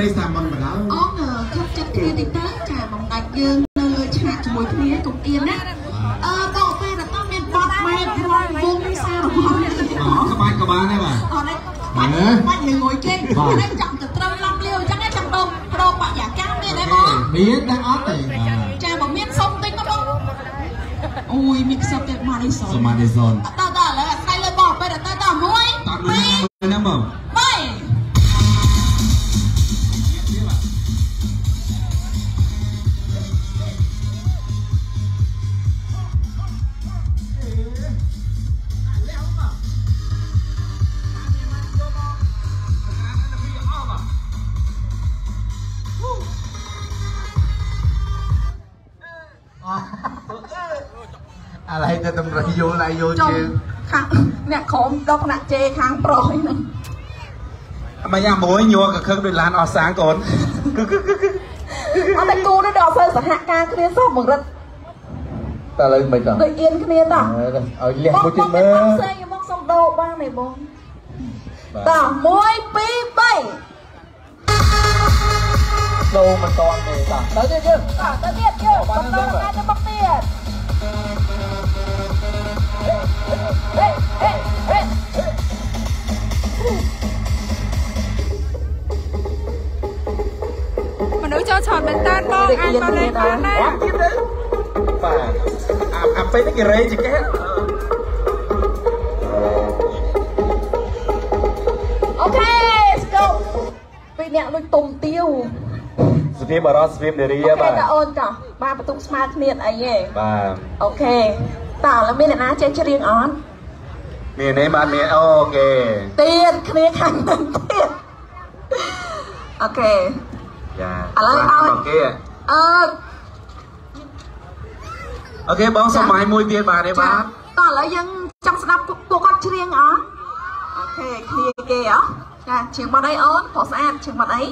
ត្រីសាមុនបណ្ដោយអូនខិតចិត្តគ្នាតិចទៅចាបំដាច់យើងនៅលើឆាកជាមួយគ្នាកុំអៀនណាអឺដល់ពេលដែលតមានបត់ម៉ែត្រង់វងសាររបស់អ្នកទៅក្បាច់ក្បាលនេះបាទអត់ទេបាច់បាច់ងួយគេតែចាំទៅត្រូវឡំលាវអញ្ចឹងចាំដងប្រមបរិយាកាសមានទេបងមានតែអត់ទេបាទចាបើមានសុំតិចមកបងអូយមានខ្សឹបទៀតមកនេះសុំសមាធិសូនតើតើឥឡូវថ្ងៃលើបងពេលតើតើមួយតោះពីរណាបងបីអា ដកអ្នកជេខាងប្រុសហ្នឹងអមយ៉ាមួយញ័រក៏ខឹងដូចឡានអស់សាងកូនអត់តែគូនេះដល់ធ្វើសហការគ្នាសោះបង្រិតតើលើមិនតោះដូចអៀនគ្នាតោះឲ្យលះមួយទៀតមើលផ្សេងមកសុំដោបានទេបងតោះ1 2 3ដូរមិនតន់ទេតោះទៅទៀតយើងតោះទៅទៀតយើងបន្តទៅទៅមកទៀតហេហេហេ មនុស្សចូលឆោតមែនតើបងអាចមកលេងបានណាអត់ទៀតទេបាទអាអាពេលនេះគេរេជាកែអូខេស្គប់ពីអ្នកលុយទុំទៀវសុភាពបារតសុភាពនារីអូខេបាទតើអូនតោះបានបន្ទុកស្មើគ្នាអីហេបាទអូខេតើឥឡូវមានអ្នកណាចេះច្រៀងអត់មានទេបាទមានអូខេទៀតគ្នាខាងនឹងទៀតអូខេ ចាឥឡូវឲ្យអូខេអឺអូខេបងសុំឲ្យមួយទៀតបាទទេបាទតោះឥឡូវយើងចង់ស្ដាប់ពួកពួកគាត់ច្រៀងអត់អូខេគ្នាគេអត់ចាច្រៀងបាត់អីអូនព្រោះស្អាតច្រៀងបាត់អី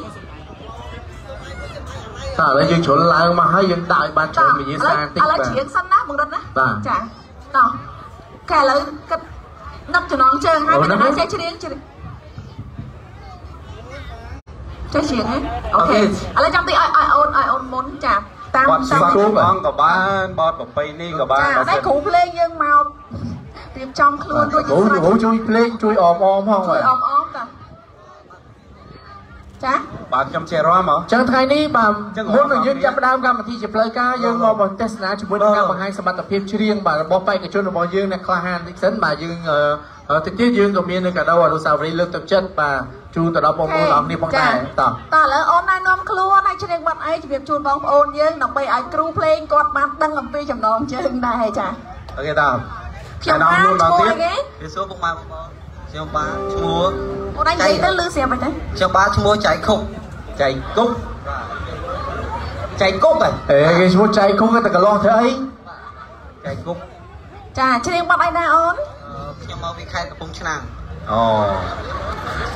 តើឥឡូវយើងជ្រុលឡើងមកហើយយើងដាក់ឲ្យបានជ្រុលវិញ្ញាសាតិចឥឡូវបាទច្រៀងសិនណាបង្រិតណាបាទចាតោះកែឥឡូវគិតនឹកចំណងជើងហើយអូមាននឹកអ្នកហ៎ណាចេះច្រៀងច្រៀង ចេះច្រៀងហ៎អូខេឥឡូវចាំទីឲ្យឲ្យអូនឲ្យអូនមុនចាតាមបត់តាសាមក់បងក៏បានបត់ប្រពៃនេះក៏បានចាបើតែសិនគ្រូភ្លេងយើងមករៀបចំខ្លួនរួចគ្រូគ្រូជួយភ្លេងជួយអមអមផងជួយបាទអមអមតាចាបាទខ្ញុំចេះរំហ៎ចឹងថ្ងៃនេះបាទចឹងមុននឹងយើងចាប់ផ្ដើមកម្មវិធីជាផ្លូវការយើងមកមកទស្សនាជាមួយនឹងការបង្ហាញសមត្ថភាពច្រៀងបាទរបស់បេក្ខជនរបស់យើងអ្នកក្លាហានតិចសិនបាទយើងអឺតិចទៀតយើងក៏មាននៅកាដូអនុស្សាវរីយ៍លើកទឹកចិត្តបាទ ជូនទៅដល់បងប្អូនអរគ្នាផងដែរតោះតើឥឡូវអូនណែនាំខ្លួនឲ្យច្រៀងបាត់អីជំរាបជូនបងប្អូនយើងដើម្បីឲ្យគ្រូភ្លេងគាត់បានដឹងអំពីចំណងជើងដែរចាអូខេតាខ្ញុំបាននោះដល់ឈ្មោះទៀតអីគេវាសួរពុកម៉ែបងប្អូនខ្ញុំបាទឈ្មោះអូនឯងនិយាយទៅលឺស្រាប់អីទៅខ្ញុំបាទឈ្មោះចៃខុកចៃគុកចៃគុកហ៎អេគេឈ្មោះចៃគុកតែកន្លោះធ្វើអីចៃគុកចាច្រៀងបាត់អីដែរអូនអឺខ្ញុំមកពីខេត្តកំពង់ឆ្នាំង អូ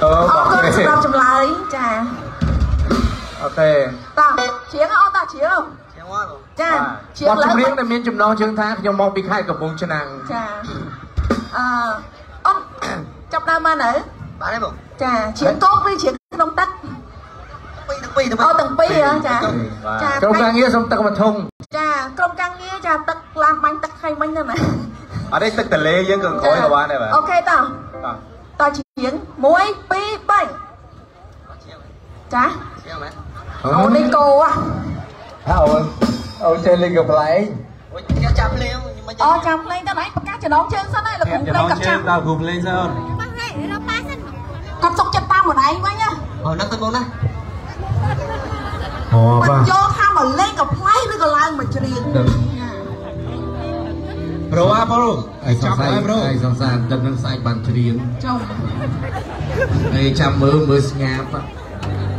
អឺអបរកគុណទេសម្រាប់ចម្លើយចាអូខេតោះច្រៀងអូនតោះច្រៀងខ្ញុំមកបងចាបច្រៀងទឡើងចម្រៀងដែលមានចំណងជើងថាខ្ញុំមកពីខេត្តកំពង់ឆ្នាំងចាអឺអូនចាប់ដើមមកនៅបាទទេបងចាច្រៀងកោកឬច្រៀងក្នុងទឹកពីរទាំងពីរទាំងអូទាំងពីរហ៎ចាចាក្រុមការងារសូមទឹកមកធំចាក្រុមការងារចាទឹកឡានបាញ់ទឹកខៃមិញហ្នឹងណាអត់ទេទឹកតលេយើងក៏ក្រោយក៏បានដែរបាទអូខេតោះបាទ តោះច្រៀង1 2 3ចាជាងមែនអូននេះគោហ៎អូនអូនចេះលេងកំ pl ែងអូយខ្ញុំចាប់ភ្លាមខ្ញុំមិនអូចាំភ្លេងទៅណៃប្រកាសចំណងជើងសិនហើយលោកគ្រូភ្លេងកាត់ចាំដល់គ្រូភ្លេងសិនគាត់សុកចិត្តតាមខ្លួនឯងវិញណាអូនឹកទៅបងណាអូមិនបាទយកថាមកលេងកំ pl ែឬក៏ឡើងមកច្រៀង ប្រូអាប្រូអីសចាប់ង្ស័យហើយប្រូអីសង្សារទឹកនឹងស្អែកបានច្រៀងចុះអីចាំមើលមើលស្ងាប់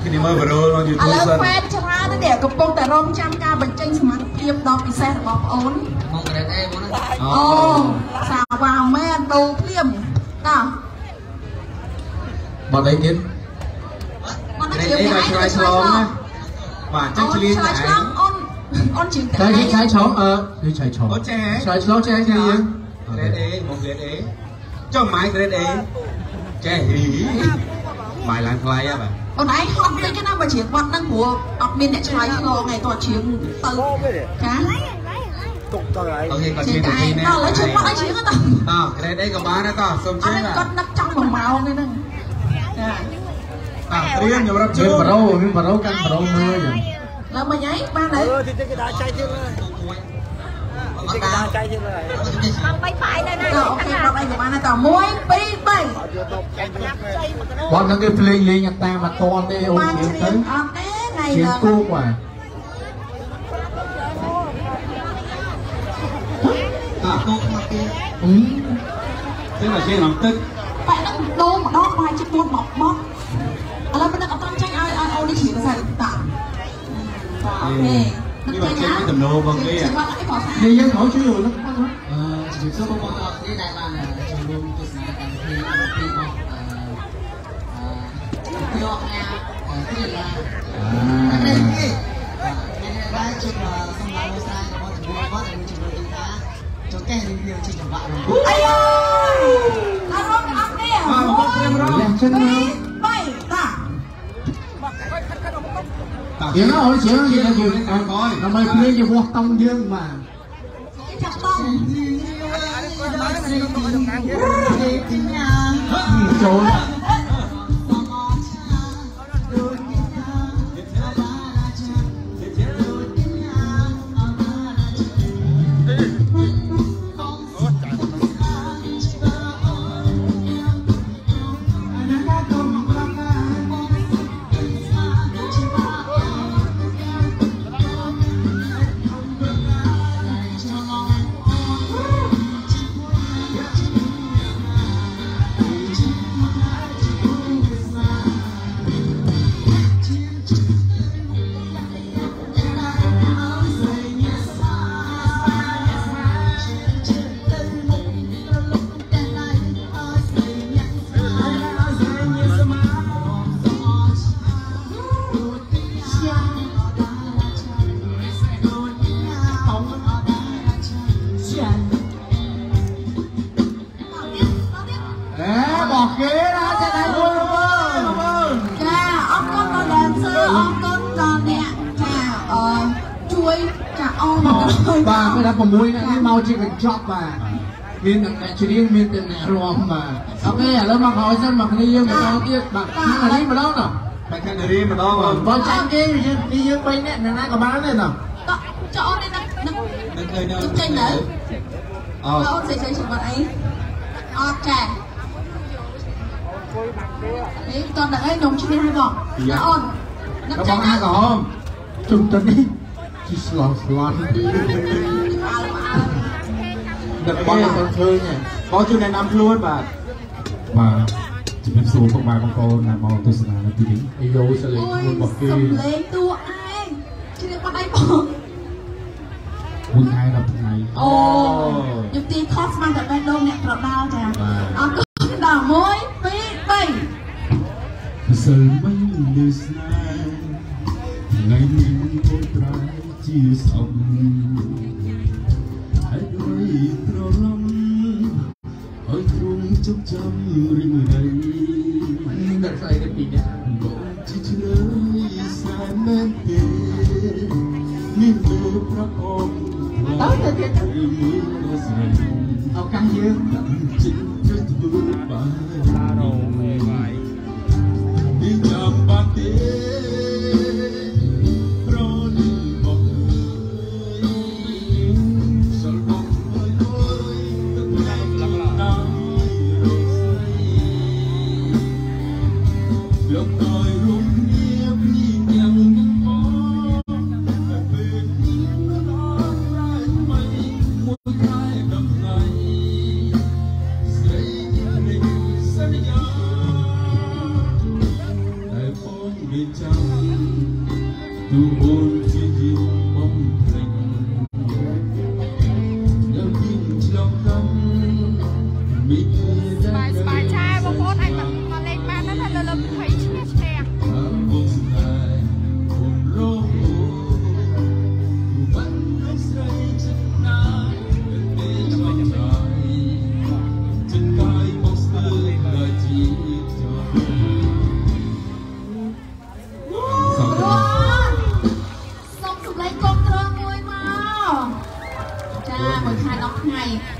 គ្នាមើលប្រូមកឥ YouTube ឡូវសិនហ្វេនច្រើនណាស់នេះកំពុងតែរងចាំការបញ្ចេញសមត្ថភាពដ៏ពិសេសរបស់បងអូនមកក្រេតអេបងណាអូសាវ៉ាមែនដូរភ្លាមតោះបាត់អីទៀតមកក្រេនេះតអីមកឆ្លើយឆ្លងណាបាទចឹងឆ្លៀងឆ្លើតែយឆ្លង អូនអូនជឿតែតែនេះឆៃឆោអឺនេះឆៃឆោអូចេះហ៎ឆៃឆ្លោចេះទេយើងក្រេតអេមកក្រេតអេចុះម៉ាយក្រេតអេចេះហីម៉ាយឡើងថ្លៃហ៎បាទបងឯងហត់តិចណាបើជ្រៀងបាត់ហ្នឹងព្រោះអត់មានអ្នកឆ្លើយឆ្លងឯងតោះជ្រៀងទៅចាអូខេគាត់ជ្រៀជឿងទៅឯទីងណាដល់ឥឡូវជួយបាត់ឲ្យជ្រៀងទៅតោះក្រេតអីក៏បានដែរតោះសូមអជឿត់បាទគាត់នឹកចង់មួយម៉ោងនេះហ្នឹងចាតោះត្រៀមខ្ញុំរាប់ជូមាននប្រូមានប្រូកាន់ប្រូមើល លើមិញហីបានហើយអឺទីគេដាក់ចៃទៀតហើយទីគេដាក់ចៃទៀតហើយតាមបីផ្អែកទៅណាអូខេដល់អីក៏បានតែ1 2 3បងនឹងគេភ្លេងលេងអតាមអត់តទេអូនទៀតទៅអត់ទេថ្ងៃឡើងគូបាទអត់គូមកទៀតអឺតែមកជិះឡើងទឹកបែរនឹងដូរម្ដងបាយជិះពួនមកបោះ yeah. nhưng mà trên cái tầm đồ vâng cái à đi rất nổi chú rồi lắm. chỉ số bông bông cái đại bàn là trường luôn tôi sẽ làm thi một thi một tiêu học nào cái gì là cái này cái này đã chụp xong là một sai có thể mua có thể mua chụp được ta cho cái hình video chụp bạn rồi ai ơi anh không ăn đi à không ăn đi rồi តោះយើងអត់ជឿយើងយើងដើម្បីភ្លេងជាវា ជាកញ្ចប់បាទមានអ្នកច្រៀងមានទាំងអ្នករាំបាទអូខេឥឡូវមកក្រោយសិនមកគ្នាយើងបន្តទៀតបាទខាងនេះម្ដងណាបែកខាងនារីម្ដងបងបើចាក់គេយើងយើង3នាក់អ្នកណាក៏បានដែរណាតោះចោលនេះនឹងនឹងនឹកឃើញនៅចេញទៅអូអូនសេចក្ដីសម្បត្តិអីអត់ចានេះតោះដល់អីខ្ញុំឈ្មោះឲ្យបងអូននឹកក៏បចេងញអាណាក្រហមជុំទៅនេះជីស្លងស្លន់អើអើ ដឹកបងមិនឃើញទេបងជួយណែនាំខ្លួនបាទបាទជំរាបសួរពុកម៉ែបងប្អូនដែលមកទស្សនានៅទីនេះអាយោសលេងអូយខ្លួនរបស់គេសំលេងតួឯងជ្រាបបាត់អីបងមួយថ្ងៃ10ថ្ងៃអូយុទីខុសស្មានតែបេះដូងអ្នកប្រដាល់ចាអរគុណដល់1 2 3សិលមិនលឺស្នេហ៍ថ្ងៃនេះកូនប្រែជាសំហើយដោយត្រឡំហើយទ្រង់ជប់ចាំរិញរៃដឹកស្អីទៅពីអ្នកបងជាឆ្លើយសែនមែនទេមានមើលប្រកបតើទៅទៀតមានស្រីឱកាសយើងជិតទៅធ្វើ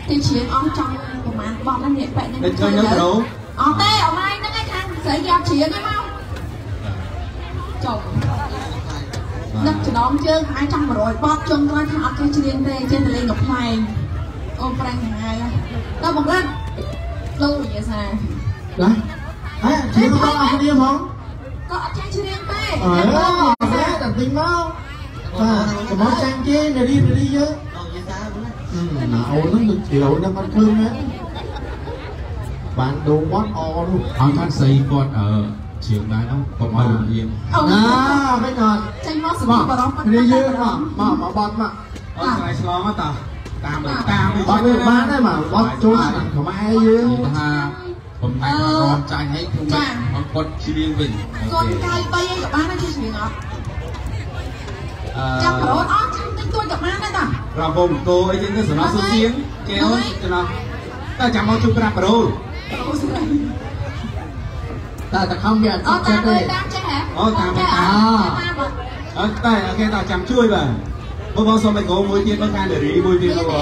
ទីជ្រៀងអស់ចង់ប្រហែលបោះហ្នឹងនេះបែកហ្នឹង Định chơi nhớ bro អត់ទេអត់ហើយហ្នឹងឯងខាងស្រីគេអត់ជ្រៀងទេមកចុះនឹកចំណងជើងអាចចង់100បបជុំគាត់ថាអត់ចេះជ្រៀងទេចេះតែលេងកំ pl ែងអូនប្រាំងថ្ងៃដល់បង្រិតលោកវិញ្ញាសាណាហេជិះមកអស់គ្នាហ្មងក៏អត់ចេះជ្រៀងទេអើតែតែទិញមកបាទកំងចាំគេនារីនារីយើងដល់យាសាហ្នឹង ណាអូនហ្នឹងជ្រាវហ្នឹងអត់ឃើញទេបានដូរវត្តអនោះឲ្យខាត់ស្រីគាត់អឺជឿងដែរហ្នឹងកុំឲ្យរំលាយអូណាមិនអត់ចេញមកសមកមាបរោះគ្នាយើងមកមកមកបាត់មកអត់ឆ្លៃឆ្លងអត់តាតាមតាមបាត់វាបានដែរមកបាត់ចូលឆ្នាំខ្មែរយើងនិយាយថាបំណែករំចាញ់ឲ្យខ្ញុំមកគាត់ជ្រៀងវិញកូនកាយ3ឯងក៏បានដែរជាជ្រៀងអត់អឺចាំប្រូនអត់ ចាំតិចតួចក៏បានដែរតារំវងគោអីចឹងទៅសំណសុសៀងកែវចំណោះតែចាំមកជួបប្រាប់ប្រូអូស្រីតែតែខំវាអត់អូចេះតាមទេមើលតាមចេះហ៎អូតាមតាមតាមអត់តែអូខេតើចាំជួយបាទបងបងសុំឲ្យគោមួយទៀតមកខាងនារីមួយទៀតមានបងទេ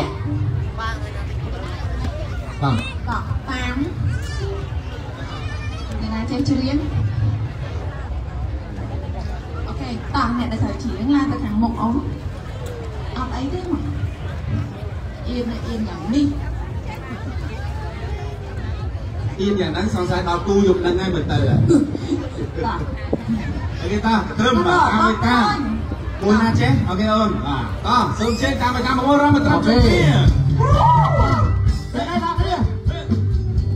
បាទតតាមអ្នកណាចេះច្រៀងអូខេតោះអ្នកដែលត្រូវច្រៀងឡើងទៅខាងមុខអូន អត់អីទេមកអៀនអៀនយ៉ាងនេះអៀនយ៉ាងហ្នឹងសង្ស័យដល់គូយប់ហ្នឹងហើយមើលទៅតោះអូខេតាត្រឹមបាទតាមឲ្យតាមមួយណាចេះអូខេអូនបាទតោះសូមចេះតាមឲ្យតាមបងរំត្រឹមជួយគ្នាពេលណាដល់គ្នា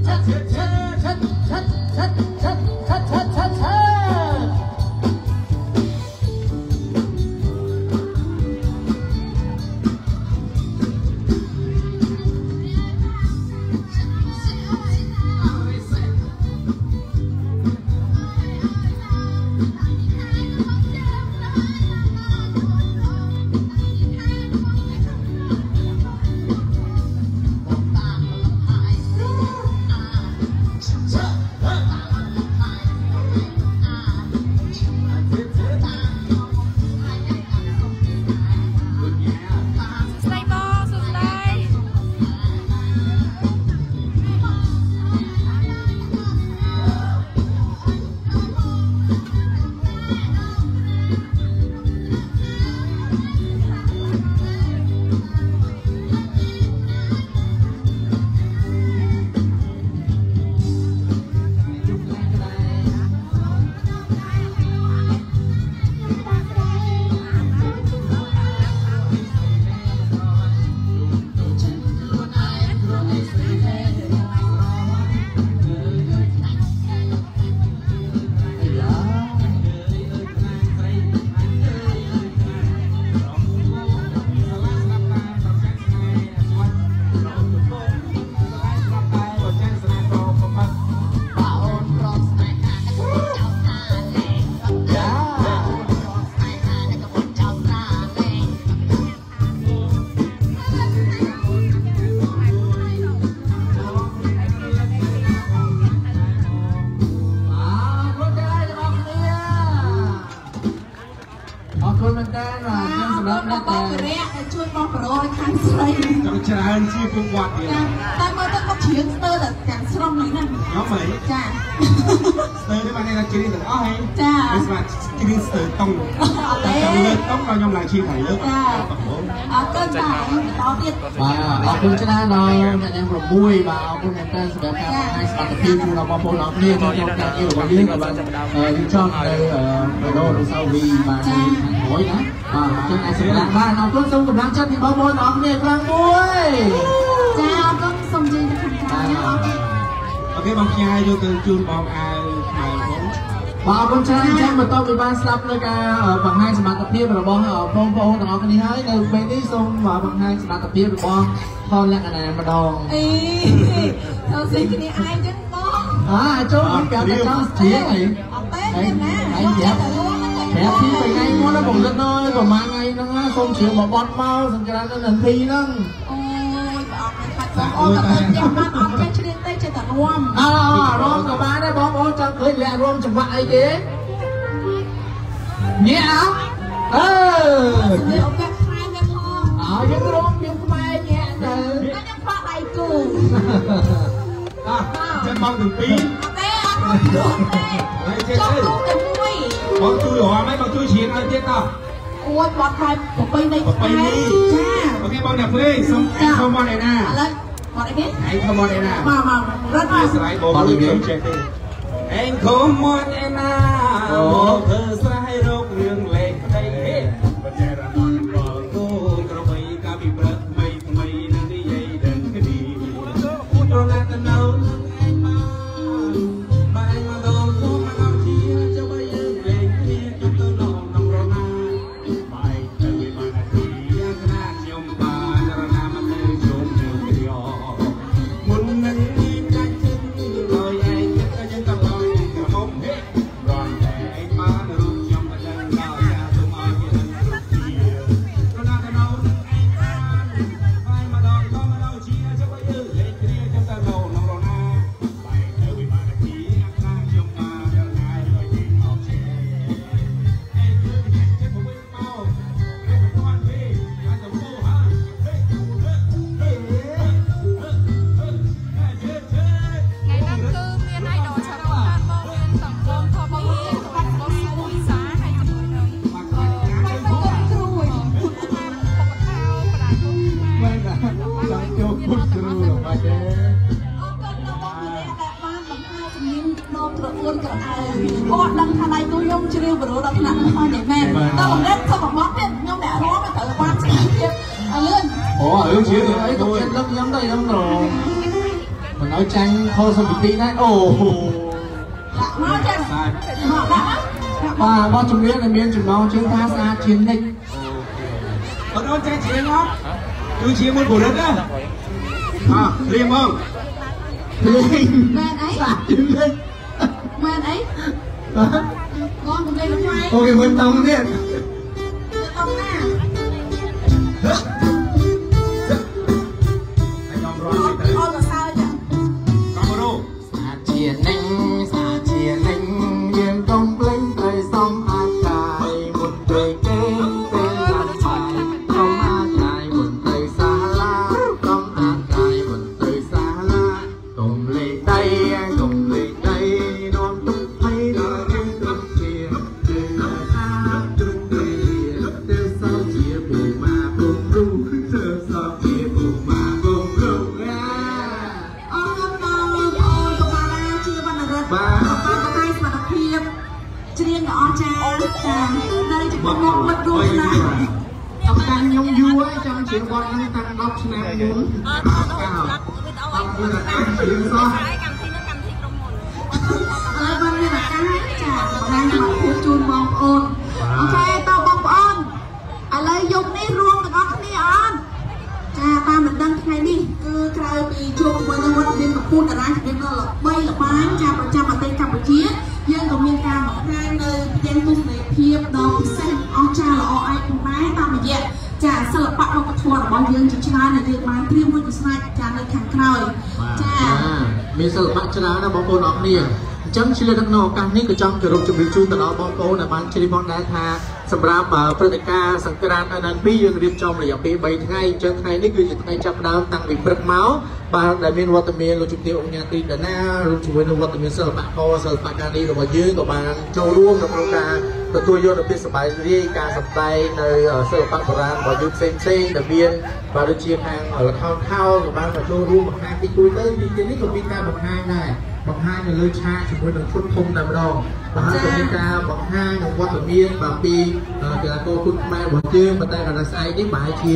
ឆាត់ឆាត់ឆាត់ឆាត់ឆាត់ ង់លើកតុងដល់ខ្ញុំឡើងឈីខាងលើកចាអរគុណតាបន្តទៀតបាទអរគុណច្រើនដល់អ្នកទាំង6បាទអរគុណមែនតើសម្រាប់ការបង្ហាញសមត្ថភាពជូនដល់បងប្អូនអរគ្នាក្នុងការងាររបស់យើងក៏បានយើងចង់នៅបដូររសាវីបាទខាងក្រោយណាបាទអញ្ចឹងអាចសម្រាប់បានអរគុណសូមកម្លាំងចិត្តពីបងប្អូនអរគ្នាខ្លាំងមួយចាអរគុណសូមជ័យទៅខាងក្រោយណាអរគុណអូខេបងផ្ញើយកទៅជូនបងអាវខ្មែរបង បាទអរគុណច្រើនអញ្ចឹងបន្ទាប់ពីបានស្ដាប់នៅការបង្ហាញសមត្ថភាពរបស់បងប្អូនទាំងអស់គ្នាហើយនៅពេលនេះសូមបង្ហាញសមត្ថភាពរបស់ផលលក្ខណៈម្ដងអីទៅស៊ីគ្នាឯងចឹងបងអាចូលមកប្រាប់តែចង់ស្ទៀងអីអត់ទេមានណាអីប្រាប់ប្រាប់ពីថ្ងៃមុនណាបងលឹកអើយប្រហែលថ្ងៃហ្នឹងណាសូមជឿមកបត់មកសង្ក្រាននៅនឹងទីហ្នឹងអូយ ព្រះអង្គមិនខាត់បងអូនក៏ទៅចេះបានអត់ចេះច្រៀងទេចេះតែរួមអើរំក៏បានដែរបងប្អូនចង់ឃើញលាក់រួមចង្វាក់អីទេញាក់អើនិយាយឱកាសខ្មែរវាផងអើយើងរួមយើងខ្មែរញាក់ទៅខ្ញុំអ่ะចាំបងទាំងពីរទេអត់រួមខ្លួនទេចង់រួមតែមួយបងជួយរំហើយបងជួយច្រៀងឲ្យទៀតតោះ អួតបត់ហើយប្រពៃណីប្រពៃណីចាអូខេបងអ្នកភ្លេងសុំអេខមមកឯណាឥឡូវបត់អីគេអេខមមកឯណាមកមករត់មកស្រ័យបងលឺខ្ញុំចេះទេអេខមមកឯណាមកធ្វើស្រ័យរករឿងលេង ដឹងថាដៃគូខ្ញុំជ្រាវបរួដល់ថ្នាក់ហ្នឹងហើយមែនដល់បំណិតសុំមកទៀតខ្ញុំអ្នករងត្រូវបានស្គាល់ទៀតអើលឿនអូរឿងជាអីក៏ចិត្តលឹកខ្ញុំដែរខ្ញុំត្រង់មិនឲ្យចាញ់ខលសំពីទីដែរអូហូដាក់មកចាមកដាក់មកបាទបោះជំនាញដែលមានចំណងជើងថាស្អាតជានិច្ចបងអូនចេះច្រៀងអត់ជួយច្រៀងមួយបុរិតណាអ่ะរៀងមកភ្លេងមែនអីស្អាតជានិច្ចមែនអីងង កំលេងលំៃអូគេមិនតង់ទៀត រហើយចង់ជិះបត់ហ្នឹងតាំង10ឆ្នាំមុនអត់អត់អត់មានអាការជិះសោះ របស់យើងជាច្រើនដែលយើងបានត្រៀមរួចជាស្រេចចានៅខាងក្រោយចាមានសិល្បៈច្រើនណាស់បងប្អូនអរគ្នាអញ្ចឹងឆ្លៀតក្នុងឱកាសនេះក៏ចង់គោរពជំរាបជូនទៅដល់បងប្អូនដែលបានជ្រាបផងដែរថាសម្រាប់ព្រឹត្តិការណ៍សង្ក្រាន្តអនន្ត2យើងរៀបចំរយៈពេល3ថ្ងៃអញ្ចឹងថ្ងៃនេះគឺជាថ្ងៃចាប់ផ្ដើមតាំងពីព្រឹកមក បាទដែលមានវត្តមានលោកជំទាវអង្គញាទីដាណារួមជាមួយនឹងវត្តមានសិល្បករសិល្បករនេះរបស់យើងក៏បានចូលរួមនៅក្នុងការទទួលយកនូវភាពសប្បាយរីករាយការសម្ដែងនៅសិល្បៈបុរាណរបស់យើងផ្សេងផ្សេងៗដែលមានបាទដូចជាខាងល្ខោនខោលក៏បានមកចូលរួមបង្ហាញពីគួយទៅទីនេះក៏មានការបង្ហាញដែរ បង្ហាញនៅលើឆាកជាមួយនឹងឈុតធំតែម្ដងបាទហើយក៏មានការបង្ហាញនៅវត្តមានបាទពីកីឡាករគុណខ្មែររបស់យើងប៉ុន្តែកណ្ដាលស្អែកនេះប្រហែលជា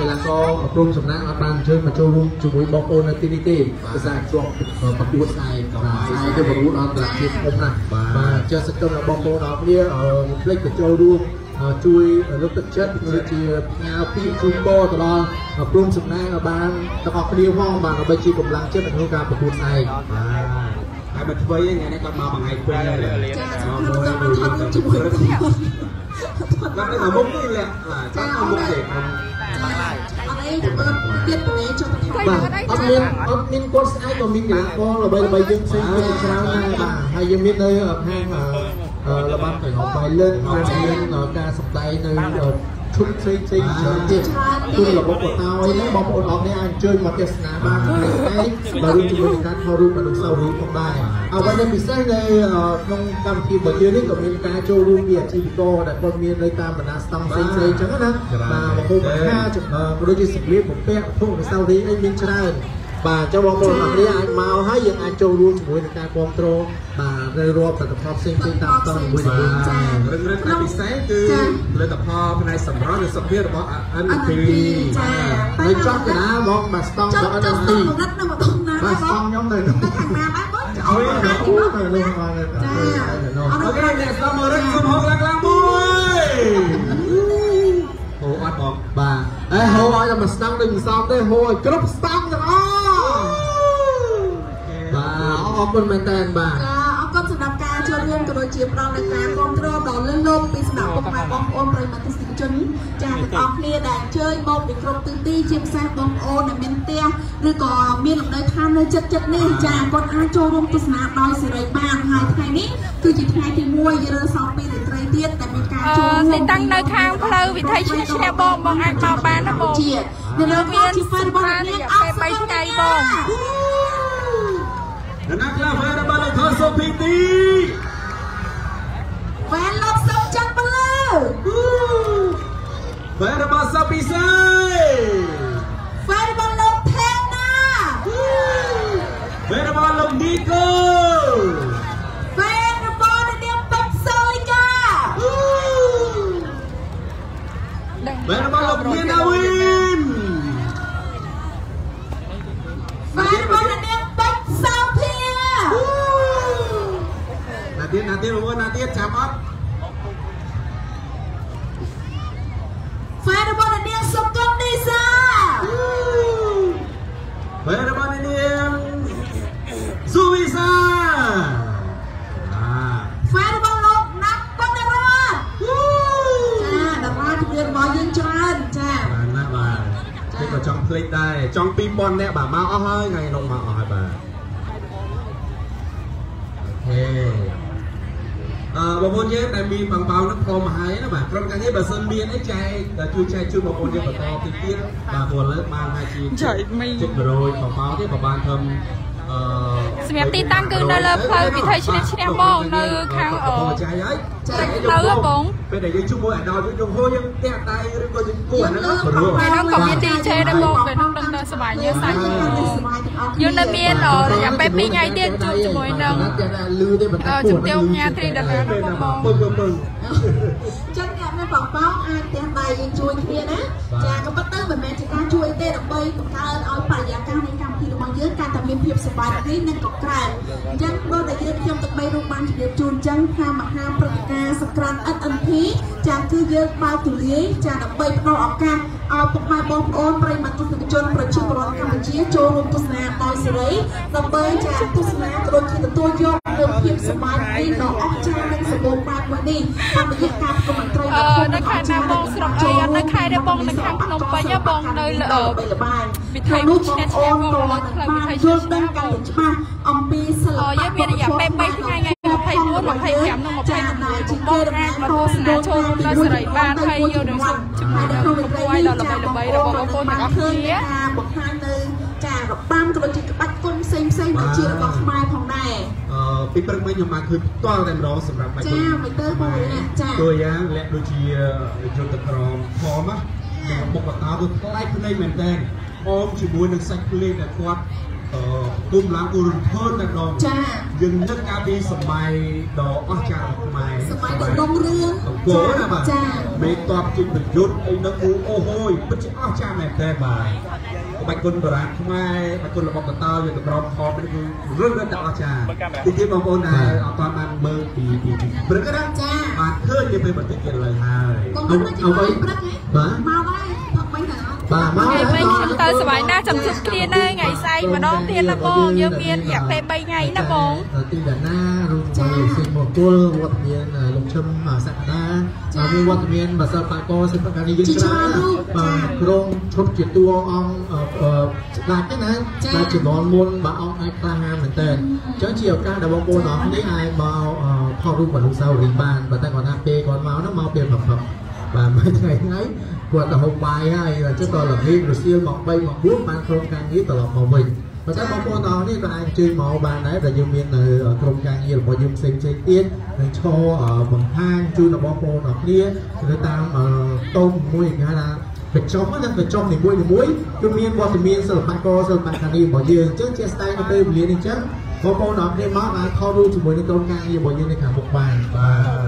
កីឡាករក្រុមសំណាងអត់បានអញ្ជើញមកចូលរួមជាមួយបងប្អូននៅទីនេះទេភាសាជាប់ប្រកួតស្អែកបាទស្អែកទៅប្រកួតអន្តរជាតិធំណាស់បាទចេះសកម្មរបស់បងប្អូនអរគ្នាផ្លេចទៅចូលរួម ជួយលើកទឹកចិត្តដូចជាផ្ញើពាក្យជូនពរទៅដល់ក្រុមសំណាងឲ្យបានទាំងអស់គ្នាផងបាទដើម្បីជាកម្លាំងចិត្តក្នុងការប្រកួតស្អែកបាទហើយមកធ្វើឯងថ្ងៃនេះគាត់មកបង្ហាញពេញហើយចាខ្ញុំទៅថតជាមួយគាត់ទៅមកមុខនេះលាក់ចាំមកមុខទេអត់អីទៅមើលទៀតពីនេះចុះទៅថតបាទអត់មានអត់មានគាត់ស្អែកក៏មានកីឡាករល្បីល្បីយើងផ្សេងទៀតច្រើនដែរបាទហើយយើងមាននៅខាង អឺល្បាប់ទៅហោបាយលិនហើយមានការសម្ដែងនៅឈុតផ្សេងផ្សេងច្រើនទៀតគឺរបស់កតោយនេះបងប្អូនអរគ្នាអាចអញ្ជើញមកទស្សនាបានថ្ងៃថ្ងៃបើរួមជាមួយនឹងការថតរូបអនុស្សាវរីយ៍ផងដែរអ្វីដែលពិសេសនៅក្នុងកម្មវិធីរបស់យើងនេះក៏មានការចូលរួមពីអាជីវករដែលគាត់មាននៅតាមបណ្ដាស្តង់ផ្សេងផ្សេងអញ្ចឹងណាបាទមកហូបអាហារចំណើក៏ដូចជាសម្លៀកបំពាក់វត្ថុអនុស្សាវរីយ៍អីមានច្រើន បាទចុះបងប្អូនអរគ្នាអាចមកហើយយើងអាចចូលរួមជាមួយនឹងការគ្រប់គ្រងបាទនៅរាប់ផលិតផលផ្សេងផ្សេងតាមស្តង់មួយមួយបាទរឹងរឹងពិសេសគឺផលិតផលផ្នែកសម្រស់និងសុខភាពរបស់ NP ហើយចង់កណ្ដាលមកបាទស្តង់ចុះដល់ចុះ NP ស្តុកកំណត់នៅម្ដងណាបាទស្តង់ខ្ញុំទៅនោះខាងណាដែរបងចអើោលយណាអូទីមកទៅនោះមកចាទៅនោះអូខេអ្នកស្ដាប់មករឹកសុំហកឡើងឡើងមួយហូអត់បងបាទអេហូឲ្យតែមួយស្តង់ដូចមិនសមទេហូឲ្យគ្រប់ស្តង់ទាំងអស់បាទ អរគុណមែនតើបាទចាអរគុណសម្រាប់ការចូលរួមក៏ដូចជាផ្ដល់នូវការគ្រប់គ្រងដល់លើលោកពីសំណាក់ពុកម៉ែបងប្អូនប្រិយមិត្តទស្សនិកជនចាទាំងអស់គ្នាដែលអញ្ជើញមកពីគ្រប់ទិសទីជាពិសេសបងប្អូនដែលមានផ្ទះឬក៏មានលំនៅឋាននៅចិត្តចិត្តនេះចាគាត់អាចចូលរួមទស្សនាដោយសេរីបានហើយថ្ងៃនេះគឺជាថ្ងៃទី1យើងរើសល់ពីរាត្រីទៀតដែលមានការអឺចូលរួមទីតាំងនៅខាងផ្លូវវិថីឈ្នះឈ្នះបងបងអាចមកបានណាបងជានៅលើកជាហ្វេរបស់អ្នករយៈពេល3ថ្ងៃបង អ្នកណាខ្លះវិញរបស់លោកខសុភីទីហ្វេលោកសុំចាត់ទៅលើវិញរបស់សាពីសៃហ្វេរបស់លោកថេណាវិញរបស់លោកនីកូហ្វេរបស់អ្នកនាងពេជ្រសូលីកាវិញរបស់លោកមានដាវី ទៀតណាទៀតបងណាទៀតចាំអត់ហ្វេរបស់អ្នកនាងសុគមនីសាវិញរបស់នេះនាងស៊ូវីសាអាហ្វេរបស់លោកណាត់បណ្ឌរ៉ាចាតារាជំនាញរបស់យើងច្រើនចាបានណាបាទនេះក៏ចង់ភ្លេចដែរចង់2000នាក់បាទមកអស់ហើយថ្ងៃនោះមកអស់ហើយបាទអូខេអឺ បងប្អូនយើងដែលមានបងបោនឹងព្រមមកហើយណាបាទក្រុមការងារបើសិនមានអីចែកជួយចែកជូនបងប្អូនយើងបន្តទៀតទៀតបាទព្រោះលើកបានហើយជាជិត100បងបោទេបើបានធ្វើអឺ សម្រាប់ទីតាំងគឺនៅលើផ្លូវវិថីឈ្នះឈ្នះបងនៅខាងអចែកហើយចែកផ្លូវហ៎បងពេលដែលយើងជួបមួយអាដល់យើងហូរយើងផ្ទះដៃឬក៏យើងគួរអាហ្នឹងព្រោះពេលនោះក៏មាន DJ ដែរបងពេលនោះដឹងតែសប្បាយយើងសាច់យើងនៅមានអរយៈពេល2ថ្ងៃទៀតជួបជាមួយនឹងតែលឺទេបន្តអឺជំទាវញ៉ាត្រីដដែលពេលបងណាបងពឹងពឹងពឹងចឹងអ្នកមានបងបោអាចផ្ទះដៃយើងជួយគ្នាណាចាក៏ប៉ុន្តែមិនមែនជាការជួយទេដើម្បីបង្កើនឲ្យបរិយាកាសនៃកម្មវិធីរបស់ យើងកាន់តែមានភាពសប្បាយរីកនិងកក្រើនអញ្ចឹងដូចដែលយើងខ្ញុំទឹកបីរូបបានជម្រាបជូនអញ្ចឹងថាមហាព្រឹត្តិការណ៍សក្រាន្ត SNP ចាគឺយើងបើកទូលាយចាដើម្បីផ្ដល់ឱកាសឲ្យពុកម៉ែបងប្អូនប្រិយមិត្តទស្សនិកជនប្រជាពលរដ្ឋកម្ពុជាចូលរួមទស្សនាដោយសេរីដើម្បីចាទស្សនាក៏ដូចជាទទួលយកនូវភាពសប្បាយរីកដ៏អស្ចារ្យនិងសម្បូរបែបមួយនេះតាមរយៈ នៅខេត្តណាបងស្រុកអីអត់នៅខេត្តទេបងនៅខាងភ្នំពេញហ៎បងនៅលើអឺវិថីឈ្នះឈ្នះបងលើផ្លូវវិថីឈ្នះឈ្នះបងច្បាស់អំពីសិល្បៈអយើងមានរយៈពេល3ថ្ងៃថ្ងៃ24 25និង26បងអាចមកទស្សនាចូលរួមដោយសេរីបានហើយយកនឹងជាមួយនឹងប្រព័ន្ធដ៏ល្បីល្បីរបស់បងប្អូនទាំងអស់គ្នាការបង្ហាញនៅចារបាំក៏ដូចជាក្បាច់គុណ ផ្សេងផ្សេងៗដូចជារបស់ខ្មែរផងដែរអឺពីព្រឹកមិញខ្ញុំបានឃើញផ្ទាល់តែម្ដងសម្រាប់បាយចាមិនទៅបងអ្នកចាตัวយ៉ាងលាក់ដូចជាយន្តក្រមធំណាមុខបតាវាប្លែកភ្នែកមែនតើអមជាមួយនឹងសាច់ភ្លេងដែលគាត់អឺគុំឡើងគូរំភើនតែម្ដងចាយើងនឹកកាលពីសម័យដ៏អស្ចារ្យរបស់ខ្មែរសម័យដ៏រុងរឿងអង្គរណាបាទចាមេតបជិញប្រយុទ្ធអីនៅគូអូហូយពិតជាអស្ចារ្យមែនតើបាទ បាច់គុណបរាណខ្មែរបាច់គុណរបស់កតោយន្តក្រមខំនេះគឺរឿងរឹងតែអស្ចារ្យទីទៀតបងប្អូនដែលអត់ទាន់បានមើលពីពីពីព្រឹកណាចាបានឃើញវាពេលបន្តិចទៀតឡើយហើយបងប្អូនជាមកព្រឹកហ៎បាទ ថ្ងៃពេញខ្ញុំទៅសប្បាយណាស់ចាំជួបគ្នានៅថ្ងៃស្អែកម្ដងទៀតណាបងយើងមានរយៈពេល3ថ្ងៃណាបងទីដាណារួមជាមួយលោកសេនមង្គលវត្តមានលោកឈឹមសក្តាហើយមានវត្តមានបាសិលបាកោសិប្បកម្មនេះយើងច្រើនបាទក្រុងឈុតជាតួអង្គស្ដាច់ទេណាដែលជំនាន់មុនបាទអង្គអាចក្លាហានមែនតើអញ្ចឹងជាឱកាសដែលបងប្អូនអរគ្នាអាចមកថតរូបអនុស្សាវរីយ៍បានបើតែគាត់ថាពេលគាត់មកណាមកពេលផឹកផឹកបាទមួយថ្ងៃថ្ងៃ គាត់ទៅហូបបាយហើយចុះតល្ងាចរសៀលមក3មក4បានក្រុមការងារត្រឡប់មកវិញប៉ុន្តែបងប្អូនទាំងអស់នេះក៏អាចអញ្ជើញមកបានដែរដែលយើងមាននៅក្រុមការងាររបស់យើងផ្សេងផ្សេងទៀតនឹងឈរបង្ហាញជូនដល់បងប្អូនទាំងគ្នាទៅតាមតូនមួយគេហៅថាកញ្ចក់ហ្នឹងកញ្ចក់នីមួយនីមួយគឺមានវត្តមានសិល្បករសិល្បករនេះរបស់យើងអញ្ចឹងជាស្ដែងនៅពេលវេលានេះអញ្ចឹងបងប្អូនទាំងគ្នាមកអាចថតរូបជាមួយនឹងក្រុមការងាររបស់យើងនៅខាងមុខបានបាទ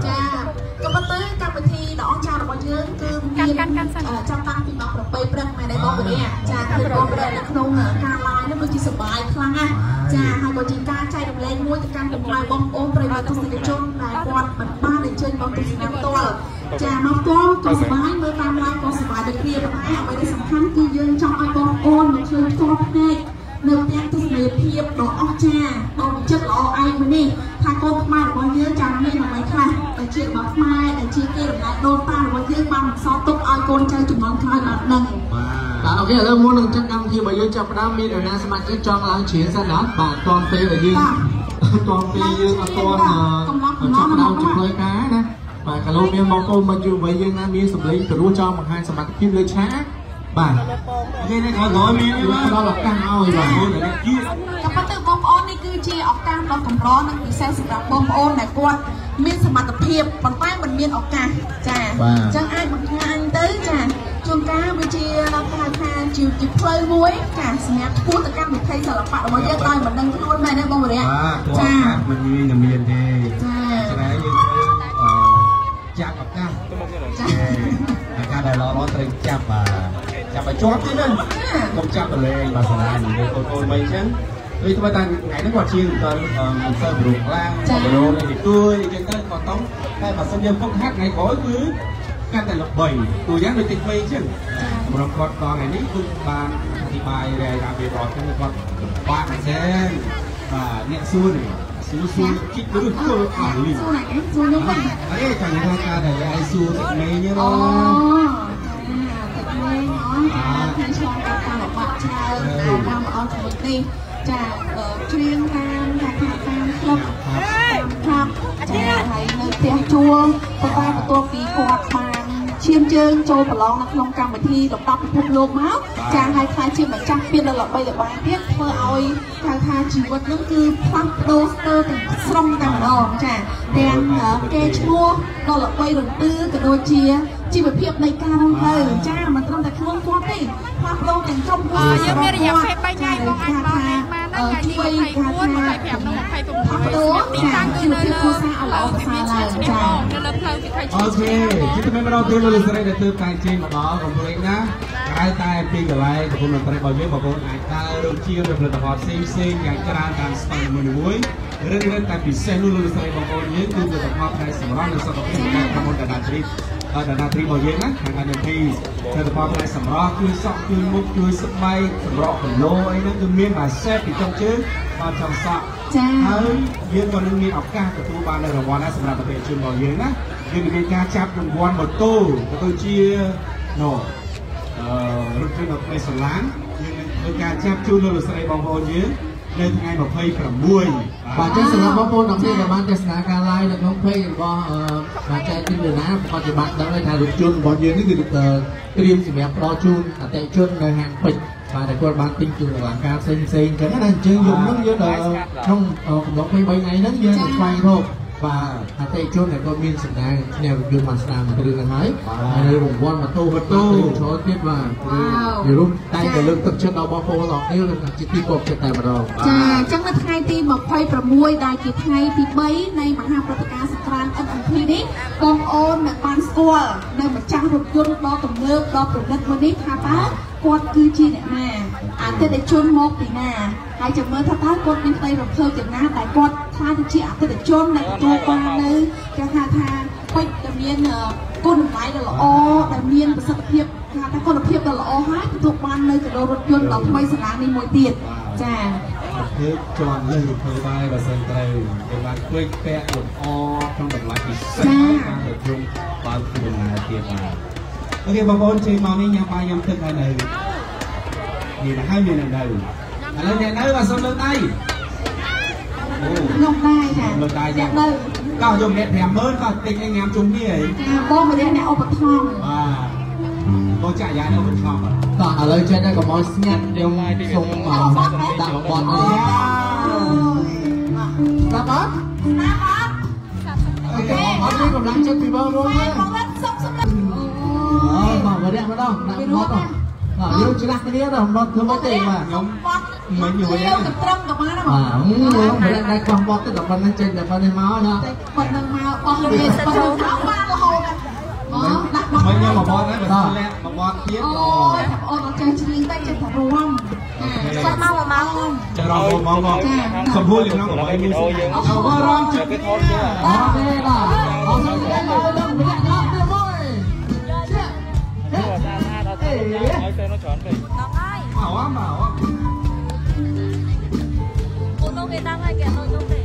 មែនទេបងប្អូនចាគឺបងប្អូននៅក្នុងការ live នេះគឺជាសប្បាយខ្លាំងណាស់ចាហើយក៏ជាការចែករំលែកមួយទៅកាន់តម្លៃបងប្អូនប្រិយមិត្តទស្សនិកជនដែលគាត់មិនបានអញ្ជើញមកទស្សនាផ្ទាល់ចាមកផ្ទាល់ក៏សប្បាយមើលតាម live ក៏សប្បាយដូចគ្នាប៉ុន្តែអ្វីដែលសំខាន់គឺយើងចង់ឲ្យបងប្អូនមកឃើញផ្ទាល់ភ្នែកនៅផ្ទះទស្សនីយភាពដ៏អស្ចារ្យដ៏ចិត្តល្អឯងមួយនេះថាកូនខ្មែររបស់យើងចាំមានអ្វីខ្លះដែលជារបស់ខ្មែរដែលជាគេរំលែកដូនតារបស់យើងបានបន្សល់ទុកឲ្យកូនចៅជំនាន់ក្រោយបានដឹងបាទ អូខេឥឡូវមុននឹងចាត់កម្មវិធីរបស់យើងចាប់ផ្ដើមមានអ្នកណាសមាជិកចង់ឡើងជ្រៀងសិនណាបាទតនពេលដែលយើងតនពេលយើងអត់តនចាប់ផ្ដើមជាផ្លូវការណាបាទកាលនោះមានបងប្អូនមកជួយវិញយើងណាមានសម្លេងព្រោះចង់បង្ហាញសមត្ថភាពលើឆាកបាទគេនេះក៏រយមានយើងបាទផ្ដល់ឱកាសឲ្យបាទអូនតែយឺក៏ប៉ុន្តែបងប្អូននេះគឺជាឱកាសដ៏កម្រនិងពិសេសសម្រាប់បងប្អូនដែលគាត់ មានសមត្ថភាពប៉ុន្តែមិនមានឱកាសចាអញ្ចឹងអាចបង្ហាញទៅចាជួនកាលវាជាហៅថាជាជាផ្លូវមួយចាសម្រាប់ធ្វើទៅកម្មវិធីសិល្បៈរបស់យើងដោយមិនដឹងខ្លួនមែនទេបងវរៈបាទទោះចាអាមិនមានតែមានទេចាច្នៃយើងត្រូវអឺចាប់ឱកាសចាឱកាសដែលល្អៗត្រូវចាប់បាទចាប់ឲ្យជាប់ទៀតណាកុំចាប់ប្រឡែងបាទសាលានិយាយកូនៗមិនអញ្ចឹង ដូចធ្វើតាំងថ្ងៃហ្នឹងគាត់ជាទៅមិនសូវប្រុសខ្លាំងប្រុសគេជួយអញ្ចឹងទៅគាត់តង់តែបើសិនយើងពុកហាត់ថ្ងៃក្រោយគឺកាន់តែល្បីទូយ៉ាងដូចទី2អញ្ចឹងសម្រាប់គាត់តថ្ងៃនេះគឺបានអធិប្បាយរាយការណ៍ពីបងអញ្ចឹងគាត់បាក់អញ្ចឹងបាទអ្នកសួរនេះសួរសួរគិតឬគួរអត់លីសួរណាសួរខ្ញុំបាទអីចង់និយាយថាតែឯងសួរទឹកមេនេះអូទឹកមេហ្នឹងខាងឆ្លងកាត់តាមបាក់ឆើតាមអត់ខ្លួននេះ ចាច្រៀងតាមថាថាតាមក្លឹបតាមក្លាប់ចាហើយនៅផ្ទះជួលប៉ុន្តែបន្ទាប់ពីគាត់បានឈានជើងចូលប្រឡងនៅក្នុងកម្មវិធីលំដាប់ពិភពលោកមកចាហើយខ្លាចជាម្ចាស់ពានដ៏ល្បីល្បាញទៀតធ្វើឲ្យហៅថាជីវិតនឹងគឺផ្លាស់ប្ដូរស្ទើរទាំងស្រុងតែម្ដងចាទាំងគេឈ្មោះដ៏ល្បីរន្ទឺក៏ដូចជាជីវភាពនៃការរស់នៅចាមិនត្រឹមតែខ្លួនគាត់ទេផ្លាស់ប្ដូរទាំងក្រុមគ្រួសារយើងមានរយៈពេល3ថ្ងៃបងអាចដល់លេងបានហ្នឹងថ្ងៃទី 24 25និង26ផ្លាស់ប្ដូរទីចាតាំងគឺជីវនៅភាពលើគ្រួសារឲ្យល្អប្រសើរឡើងចានៅលើផ្លូវវិថីអូខេជិតតែម្ដងទៀតលោកស្រីដែលទើបតែជិះមកដល់កំភ្លេចណាក្រៅតែពីកន្លែងកំពុងតន្ត្រីរបស់យើងបងប្អូនអាចដើររកជាផលិតផលផ្សេងផ្សេងយ៉ាងច្រើនតាមស្តង់មួយមួយឬឬតែពិសេសនោះលោកស្រីបងប្អូនយើងគឺផលិតផលផ្នែកសម្រស់និងសុខភាពរបស់ក្រុមហ៊ុនដាដាទ្រីអឺដាដាទ្រីរបស់យើងណាខាងដាដាទ្រីផលិតផលផ្នែកសម្រស់ជួយសក់ជួយមុខជួយស្បែកសម្រក់គីឡូអីហ្នឹងគឺមានមួយសេតពីចុងជើង ដល់ចុងសក់ចាហើយយើងក៏នឹងមានឱកាសទទួលបាននៅរង្វាន់ដែរសម្រាប់ប្រតិជនរបស់យើងណាយើងនឹងមានការចាប់រង្វាន់ម៉ូតូក៏ដូចជាណូអឺរថយន្តដល់ផ្នែកសាឡានយើងនឹងធ្វើការចាប់ជូនលោកលោកស្រីបងប្អូនយើងនៅថ្ងៃ26បាទចឹងសម្រាប់បងប្អូនទាំងគ្នាដែលបានទស្សនាការ live នៅក្នុង page របស់អឺបាទចែកទីនណាបច្ចុប្បន្នដឹងហើយថារថយន្តរបស់យើងនេះគឺត្រៀមសម្រាប់ផ្ដល់ជូនអតិថិជននៅហាងពេជ្រ បាទតែគាត់បានទិញគ្រឿងអលង្ការផ្សេងផ្សេងៗចឹងណាអញ្ចឹងយើងនឹងយើងដល់ក្នុងកំឡុងពេល3ថ្ងៃហ្នឹងយើងនឹងស្វែងរកបាទអតិថិជនដែលគាត់មានសំណាងគ្នារថយន្តមកស្ដាមគ្រឿងហ្នឹងហើយហើយរង្វាន់ម៉ូតូម៉ូតូចូលទៀតបាទវារួមតែតែលើកទឹកចិត្តដល់បងប្អូនអរគ្នាជាទីគប់ចិត្តតែម្ដងចាអញ្ចឹងនៅថ្ងៃទី26ដែលជាថ្ងៃទី3នៃមហាព្រឹត្តិការណ៍សង្ក្រាន្ត SMP នេះបងប្អូននឹងបានស្គាល់នៅម្ចាស់រថយន្តដ៏ទំនើបដ៏ប្រណិតមួយនេះថាតើ គាត់គឺជាអ្នកណាអតិថិជនមកពីណាហើយចាំមើលថាតើគាត់មានក្តីរំភើបយ៉ាងណាដែលគាត់ខ្លាចទៅជាអតិថិជនដែលទទួលបាននៅគេហៅថាពេជ្រដែលមានគុណតម្លៃដ៏ល្អដែលមានប្រសិទ្ធភាពគេហៅថាគុណភាពដ៏ល្អហើយទទួលបាននៅកដោរថយន្តដ៏ថ្មីស្លានេះមួយទៀតចាធ្វើជាន់លើធ្វើបាយបើសិនត្រូវគេបានព្រួយពាក់លម្អក្នុងតម្លៃពិសេសបានទៅជុំបើគឺដំណើរទៀតបាទ អូខេបងប្អូនជួយមកនេះញ៉ាំបាយញ៉ាំទឹកហើយនៅមានហើយមាននៅឥឡូវអ្នកនៅបាទសូមលើកដៃខ្ញុំដែរចាលើកដៃចានៅកោយកម្នាក់50000ក៏តិចឯងញ៉ាំជុំគ្នាហីបងម្នាក់អ្នកឧបត្ថម្ភបាទបងចាក់យ៉ាអ្នកឧបត្ថម្ភតោះឥឡូវចេះតែកុំអោយស្ងាត់យើងសូមដាក់បត់នេះតាប់អត់តាប់អត់អូខេអត់មានកម្លាំងចិត្តពីបងរួមទេ អូយមកម្នាក់ម្ដងដាក់បនបាទយើងឆ្លាស់គ្នាដល់មកធ្វើមិនទេបាទខ្ញុំបត់មិនយូរទៅត្រឹមក៏បានដែរបងបាទខ្ញុំម្នាក់ដែរខ្វះបត់ទៅដល់ប៉ុណ្្នឹងចេញដល់ប៉ុណ្្នេះមកណាតែប៉ុណ្្នឹងមកបោះលៀនបោះថាបានរហូតបងដាក់បោះមិនខ្ញុំមកបត់ហើយបើសិនលាក់មកបត់ទៀតអូអូយបងអូនអត់ចេះច្រៀងតែចេះតែរួមចាមកមកមកចាំរងបងបងសំភួរយើងក្នុងកុំឲ្យមានអូយើងអើរងចិត្តអូខេបាទអរគុណដល់ដល់ Nói cây nó tròn vậy. Bảo á, bảo á. Cô nó người tăng ngay kìa, tôi không thể.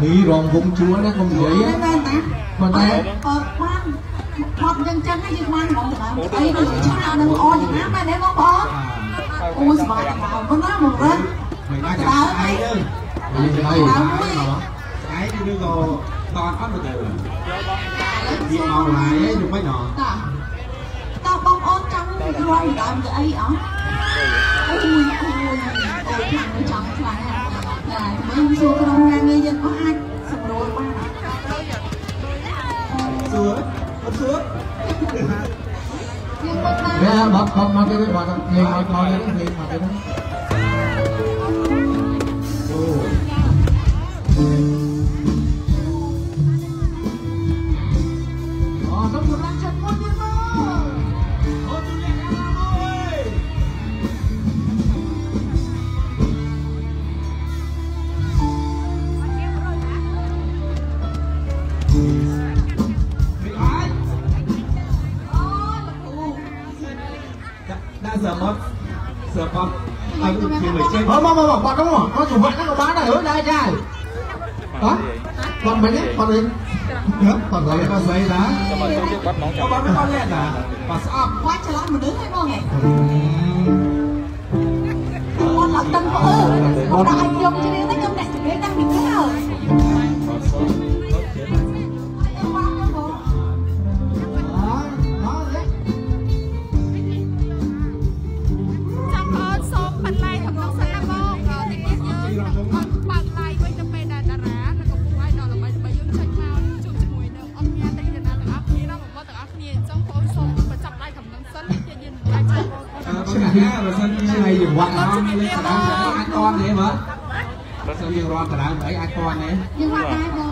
ពីរងវងជួលណាកុំនិយាយមែនតាប៉ុន្តែអត់បានផត់យ៉ាងចឹងហើយយើងបានបងដើមអីទៅឆ្ងាយនឹងល្អយ៉ាងណាមែនទេបងបងអូយស្បាយដល់ប៉ុណ្ណាមករត់មិនអាចស្អែកទេនិយាយអីស្អែកគឺក៏តអត់អត់ទៅវាមកឡាយឯងមិនណោះតាតើបងអូនចង់រំដើមទៅអីអស់អូយអូយអូយខាងនេះចង់ខ្លាំង ណាស់តែមិនសួរក្រុមការងារយើងអត់អាចសម្រួលបានសួរអត់សួរយើងមិនបានវាបាត់បាត់មកទេបាត់លេងមកមកលេងលេងមកទេអូ Ờ mà mà mà bọn nó nó chủ bạn nó bán ở đây trai. Hả? Bọn mấy đấy, bọn đấy. Nhớ, bọn đấy nó giấy giá. Nó bán mấy con lên à? Mà sao quá trời lắm mà đứng hay không ấy? Con là tâm vỡ. Con đã anh nhung cho đến đấy. Lên cả đám ai con đấy mà sân như ron cả đám ấy ai con đấy យើងមកដែរបង